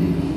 Amen.